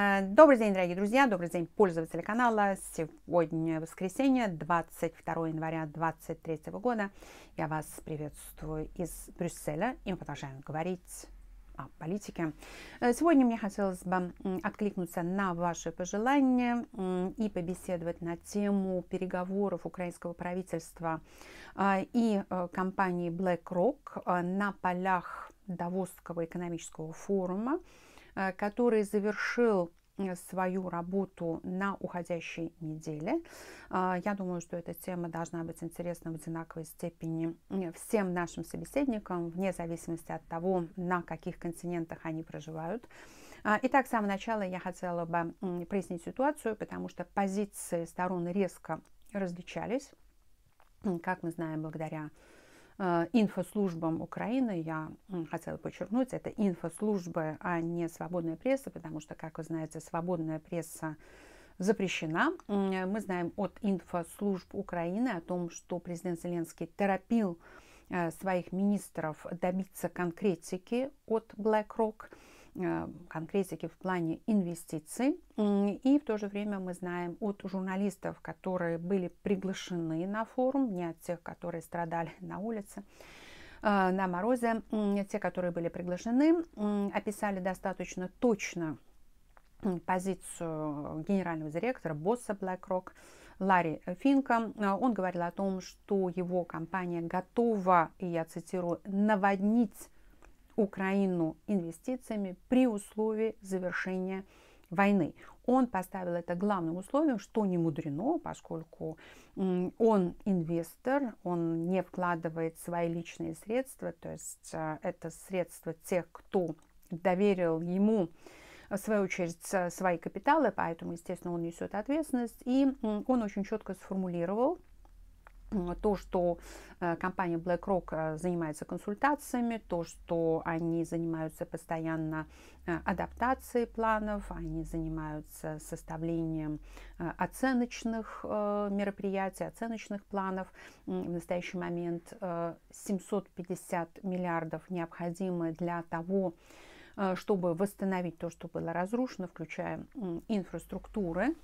Э, добрый день, дорогие друзья, добрый день, пользователи канала. Сегодня воскресенье, 22 января 2023 года. Я вас приветствую из Брюсселя, и мы продолжаем говорить о политике. Э, сегодня мне хотелось бы откликнуться на ваши пожелания и побеседовать на тему переговоров украинского правительства э, и компании BlackRock на полях Давосского экономического форума который завершил э, свою работу на уходящей неделе. Э, я думаю, что эта тема должна быть интересна в одинаковой степени всем нашим собеседникам, вне зависимости от того, на каких континентах они проживают. Итак, с самого начала я хотела бы прояснить ситуацию, потому что позиции сторон резко различались. Как мы знаем, благодаря Э, инфослужбам Украины, я хотела подчеркнуть, это инфослужбы, а не свободная пресса, потому что, как вы знаете, свободная пресса запрещена. Мы знаем от инфослужб Украины о том, что президент Зеленский торопил э, своих министров добиться конкретики от BlackRock – Э, конкретики в плане инвестиций. И в то же время мы знаем от журналистов, которые были приглашены на форум, не от тех, которые страдали на улице, э, на морозе, те, которые были приглашены, описали достаточно точно позицию генерального директора, босса BlackRock, Ларри Финка. Он говорил о том, что его компания готова, и я цитирую, наводнить Украину инвестициями при условии завершения войны. Он поставил это главным условием, что не мудрено, поскольку он инвестор, он не вкладывает свои личные средства, то есть а, это средства тех, кто доверил ему в свою очередь свои капиталы, поэтому, естественно, он несет ответственность. И он очень четко сформулировал то, что э, компания BlackRock э, занимается консультациями, то, что они занимаются постоянно э, адаптацией планов, они занимаются составлением оценочных мероприятий, оценочных планов. В настоящий момент 750 миллиардов необходимы для того, чтобы восстановить то, что было разрушено, включая инфраструктуры,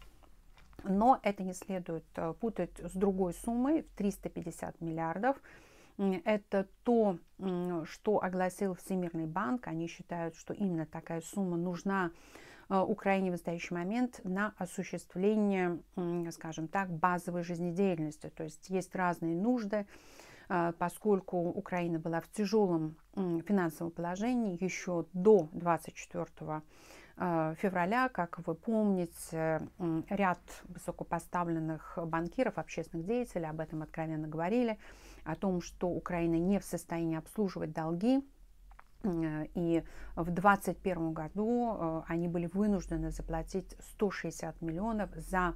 но это не следует э, путать с другой суммой в 350 миллиардов. Это то, что огласил Всемирный банк. Они считают, что именно такая сумма нужна э, Украине в настоящий момент на осуществление, скажем так, базовой жизнедеятельности. То есть есть разные нужды, э, поскольку Украина была в тяжелом финансовом положении еще до 24 Э, февраля, как вы помните, ряд высокопоставленных банкиров, общественных деятелей об этом откровенно говорили, о том, что Украина не в состоянии обслуживать долги, и в 2021 году э, они были вынуждены заплатить 160 миллионов за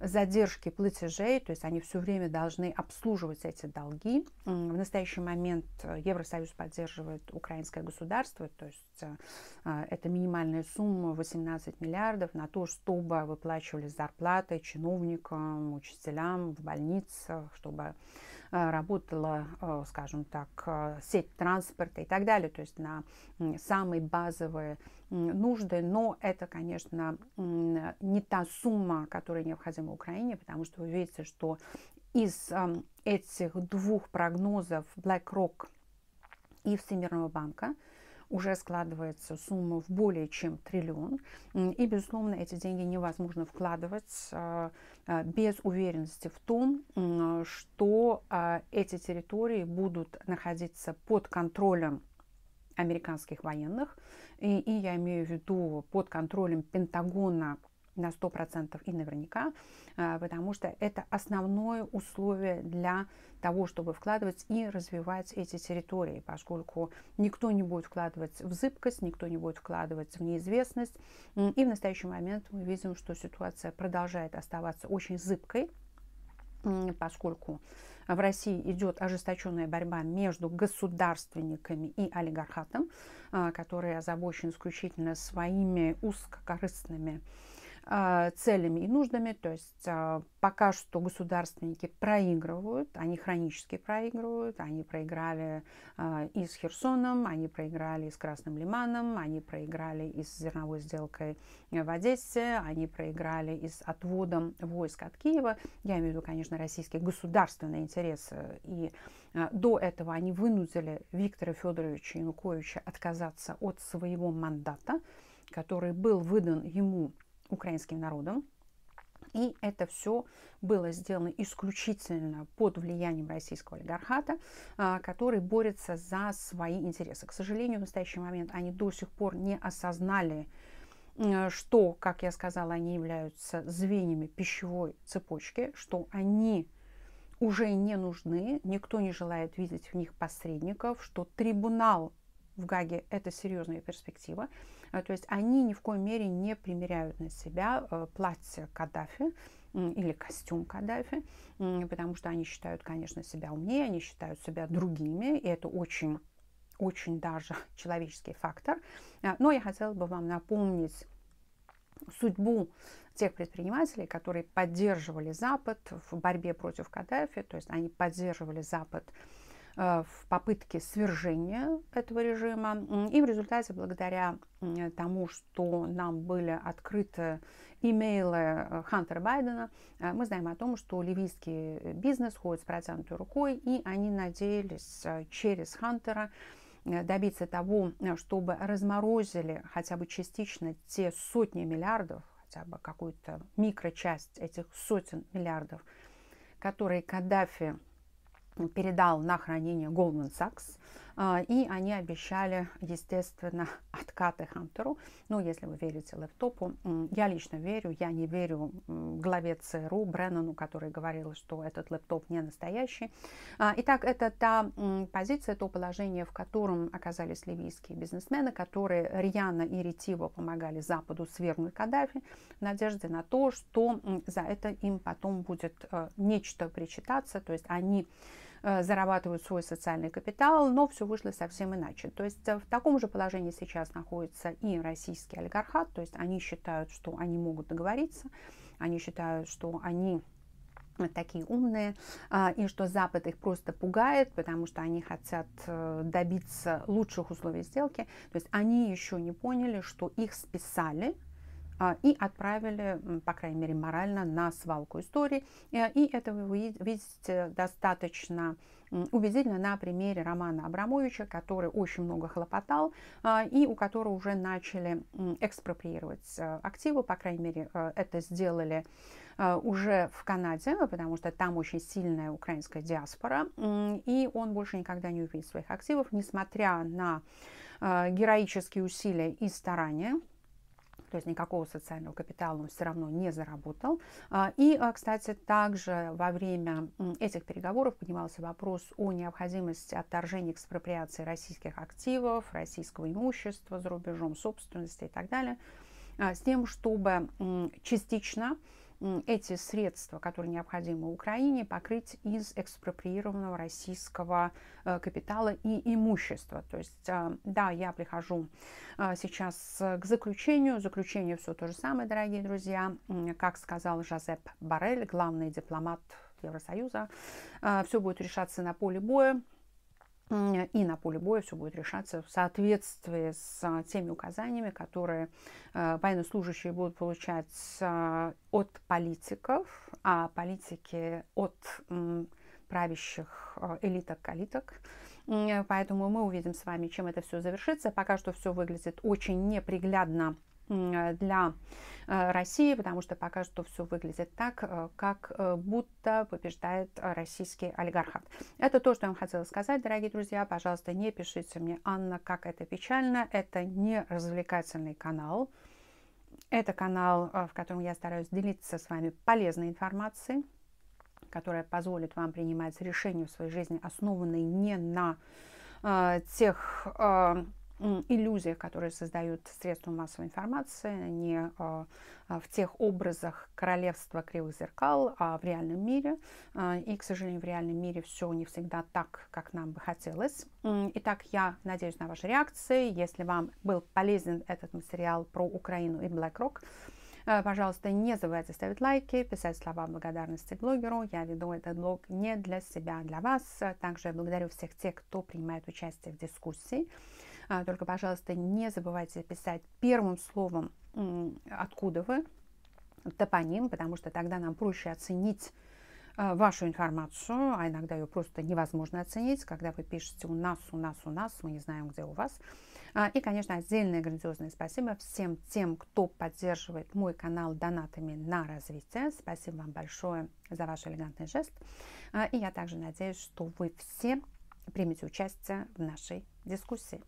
задержки платежей, то есть они все время должны обслуживать эти долги. В настоящий момент э, Евросоюз поддерживает украинское государство, то есть э, э, это минимальная сумма 18 миллиардов на то, чтобы выплачивались зарплаты чиновникам, учителям в больницах, чтобы работала, скажем так, сеть транспорта и так далее, то есть на самые базовые нужды, но это, конечно, не та сумма, которая необходима Украине, потому что вы видите, что из этих двух прогнозов BlackRock и Всемирного банка уже складывается сумма в более чем триллион. И, безусловно, эти деньги невозможно вкладывать а, а, без уверенности в том, что а, эти территории будут находиться под контролем американских военных, и, и я имею в виду под контролем Пентагона на 100% и наверняка, а, потому что это основное условие для того, чтобы вкладывать и развивать эти территории, поскольку никто не будет вкладывать в зыбкость, никто не будет вкладывать в неизвестность. И в настоящий момент мы видим, что ситуация продолжает оставаться очень зыбкой, поскольку в России идет ожесточенная борьба между государственниками и олигархатом, а, которые озабочены исключительно своими узкокорыстными целями и нуждами. То есть а, пока что государственники проигрывают, они хронически проигрывают. Они проиграли а, и с Херсоном, они проиграли и с Красным Лиманом, они проиграли и с зерновой сделкой в Одессе, они проиграли и с отводом войск от Киева. Я имею в виду, конечно, российские государственные интересы. И до этого они вынудили Виктора Федоровича Януковича отказаться от своего мандата, который был выдан ему украинским народом. И это все было сделано исключительно под влиянием российского олигархата, а, который борется за свои интересы. К сожалению, в настоящий момент они до сих пор не осознали, что, как я сказала, они являются звеньями пищевой цепочки, что они уже не нужны, никто не желает видеть в них посредников, что трибунал в Гаге это серьезная перспектива. А, то есть они ни в коей мере не примеряют на себя э, платье Каддафи или костюм Каддафи, потому что они считают, конечно, себя умнее, они считают себя другими, и это очень, очень даже человеческий фактор. А, но я хотела бы вам напомнить судьбу тех предпринимателей, которые поддерживали Запад в борьбе против Каддафи, то есть они поддерживали Запад в попытке свержения этого режима. И в результате, благодаря тому, что нам были открыты имейлы э, Хантера Байдена, э, мы знаем о том, что ливийский бизнес ходит с протянутой рукой, и они надеялись через Хантера добиться того, чтобы разморозили хотя бы частично те сотни миллиардов, хотя бы какую-то микрочасть этих сотен миллиардов, которые Каддафи передал на хранение Goldman Sachs, а, и они обещали, естественно, откаты Хантеру. Ну, если вы верите лэптопу, я лично верю, я не верю главе ЦРУ Бреннану, который говорил, что этот лэптоп не настоящий. А, итак, это та позиция, то положение, в котором оказались ливийские бизнесмены, которые рьяно и ретиво помогали Западу свергнуть Каддафи в надежде на то, что за это им потом будет э, нечто причитаться, то есть они зарабатывают свой социальный капитал, но все вышло совсем иначе. То есть э, в таком же положении сейчас находится и российский олигархат, то есть они считают, что они могут договориться, они считают, что они такие умные, а, и что Запад их просто пугает, потому что они хотят э, добиться лучших условий сделки. То есть они еще не поняли, что их списали, и отправили, по крайней мере, морально на свалку истории. Э, и это вы видите достаточно убедительно на примере Романа Абрамовича, который очень много хлопотал а, и у которого уже начали экспроприировать э, активы, по крайней мере, э, это сделали уже в Канаде, потому что там очень сильная украинская диаспора, и он больше никогда не увидит своих активов, несмотря на героические усилия и старания то есть никакого социального капитала он все равно не заработал. А, и, а, кстати, также во время этих переговоров поднимался вопрос о необходимости отторжения экспроприации российских активов, российского имущества за рубежом, собственности и так далее, а, с тем, чтобы частично эти средства, которые необходимы Украине, покрыть из экспроприированного российского э, капитала и имущества. То есть, э, да, я прихожу э, сейчас к заключению. Заключение все то же самое, дорогие друзья. Как сказал Жозеп Барель, главный дипломат Евросоюза, все будет решаться на поле боя и на поле боя все будет решаться в соответствии с а, теми указаниями, которые э, военнослужащие будут получать а, от политиков, а политики от правящих а, элиток-калиток. Поэтому мы увидим с вами, чем это все завершится. Пока что все выглядит очень неприглядно для э, России, потому что пока что все выглядит так, э, как э, будто побеждает российский олигархат. Это то, что я вам хотела сказать, дорогие друзья. Пожалуйста, не пишите мне, Анна, как это печально. Это не развлекательный канал. Это канал, в котором я стараюсь делиться с вами полезной информацией, которая позволит вам принимать решения в своей жизни, основанные не на тех иллюзиях, которые создают средства массовой информации, не а, а, в тех образах королевства кривых зеркал, а в реальном мире. А, и, к сожалению, в реальном мире все не всегда так, как нам бы хотелось. Итак, я надеюсь на ваши реакции. Если вам был полезен этот материал про Украину и BlackRock, Пожалуйста, не забывайте ставить лайки, писать слова благодарности блогеру. Я веду этот блог не для себя, а для вас. Также благодарю всех тех, кто принимает участие в дискуссии. Только, пожалуйста, не забывайте писать первым словом, откуда вы, топоним, потому что тогда нам проще оценить а, вашу информацию, а иногда ее просто невозможно оценить, когда вы пишете у нас, у нас, у нас, мы не знаем, где у вас. А, и, конечно, отдельное грандиозное спасибо всем тем, кто поддерживает мой канал донатами на развитие. Спасибо вам большое за ваш элегантный жест. А, и я также надеюсь, что вы все примете участие в нашей дискуссии.